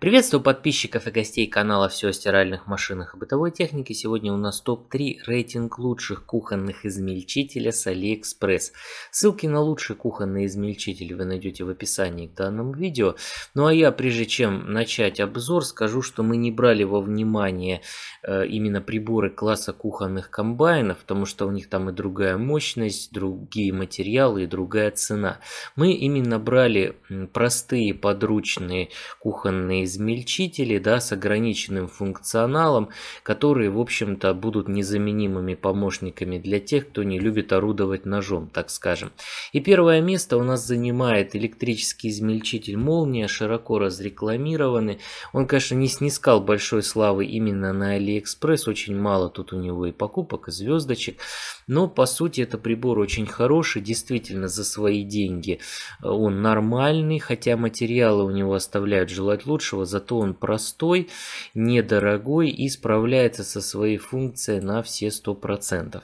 Приветствую подписчиков и гостей канала «Все о стиральных машинах и бытовой технике». Сегодня у нас топ-3 рейтинг лучших кухонных измельчителя с AliExpress. Ссылки на лучшие кухонные измельчители вы найдете в описании к данному видео. Ну а я, прежде чем начать обзор, скажу, что мы не брали во внимание э, именно приборы класса кухонных комбайнов, потому что у них там и другая мощность, другие материалы и другая цена. Мы именно брали простые подручные кухонные измельчители, да, с ограниченным функционалом, которые, в общем-то, будут незаменимыми помощниками для тех, кто не любит орудовать ножом, так скажем. И первое место у нас занимает электрический измельчитель Молния, широко разрекламированный. Он, конечно, не снискал большой славы именно на Алиэкспресс, очень мало тут у него и покупок, и звездочек, но по сути это прибор очень хороший, действительно за свои деньги он нормальный, хотя материалы у него оставляют желать лучшего, хорошего, зато он простой, недорогой и справляется со своей функцией на все 100%. То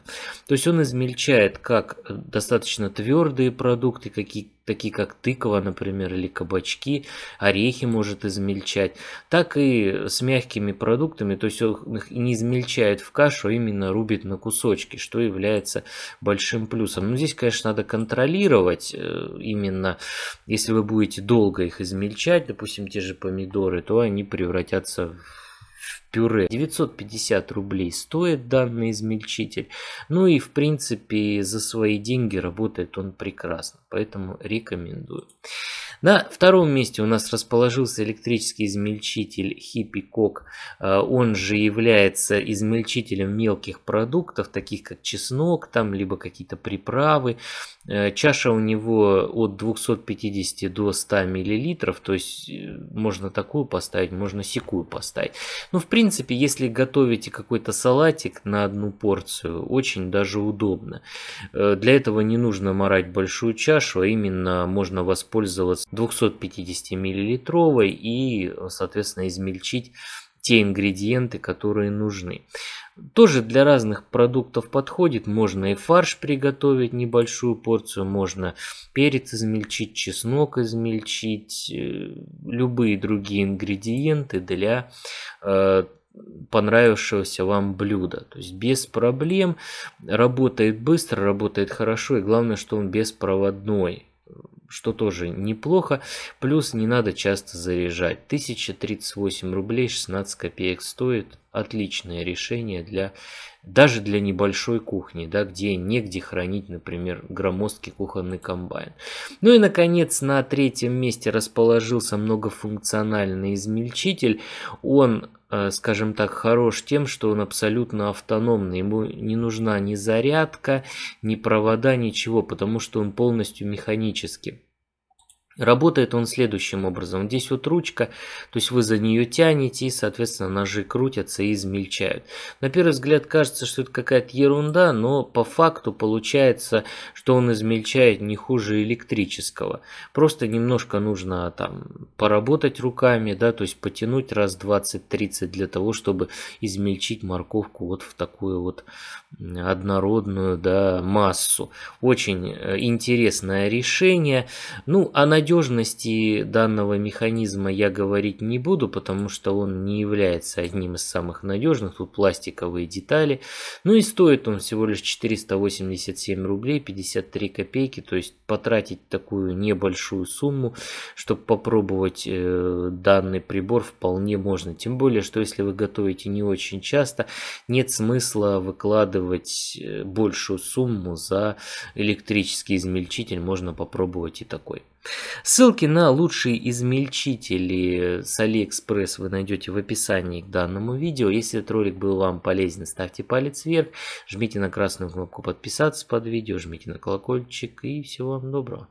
есть он измельчает как достаточно твердые продукты, какие такие как тыква, например, или кабачки, орехи может измельчать, так и с мягкими продуктами, то есть их не измельчает в кашу, а именно рубит на кусочки, что является большим плюсом. Но здесь, конечно, надо контролировать э, именно, если вы будете долго их измельчать, допустим, те же помидоры, то они превратятся в пюре. 950 рублей стоит данный измельчитель. Ну и в принципе за свои деньги работает он прекрасно. Поэтому рекомендую. На втором месте у нас расположился электрический измельчитель Hippie. Э, он же является измельчителем мелких продуктов, таких как чеснок, там либо какие-то приправы. Э, чаша у него от 250 до 100 миллилитров, то есть э, можно такую поставить, можно секую поставить. Ну, в принципе, если готовите какой-то салатик на одну порцию, очень даже удобно. Для этого не нужно морать большую чашу, а именно можно воспользоваться 250 миллилитровой и, соответственно, измельчить те ингредиенты, которые нужны. Тоже для разных продуктов подходит. Можно и фарш приготовить небольшую порцию, можно перец измельчить, чеснок измельчить, э, любые другие ингредиенты для э, понравившегося вам блюда. То есть без проблем, работает быстро, работает хорошо и главное, что он беспроводной что тоже неплохо. Плюс не надо часто заряжать. 1038 рублей 16 копеек стоит. Отличное решение для даже для небольшой кухни, да, где негде хранить, например, громоздкий кухонный комбайн. Ну и, наконец, на третьем месте расположился многофункциональный измельчитель. Он Э, скажем так, хорош тем, что он абсолютно автономный. Ему не нужна ни зарядка, ни провода, ничего, потому что он полностью механический. Работает он следующим образом. Здесь вот ручка, то есть вы за нее тянете, и, соответственно, ножи крутятся и измельчают. На первый взгляд кажется, что это какая-то ерунда, но по факту получается, что он измельчает не хуже электрического. Просто немножко нужно там поработать руками, да, то есть потянуть раз 20-30 для того, чтобы измельчить морковку вот в такую вот однородную, да, массу. Очень э, интересное решение. Ну, а на надежности данного механизма я говорить не буду, потому что он не является одним из самых надежных. Тут пластиковые детали. Ну и стоит он всего лишь 487 рублей 53 копейки. То есть потратить такую небольшую сумму, чтобы попробовать э, данный прибор вполне можно. Тем более, что если вы готовите не очень часто, нет смысла выкладывать э, большую сумму за электрический измельчитель. Можно попробовать и такой. Ссылки на лучшие измельчители с Алиэкспресс вы найдете в описании к данному видео. Если этот ролик был вам полезен, ставьте палец вверх, жмите на красную кнопку подписаться под видео, жмите на колокольчик и всего вам доброго.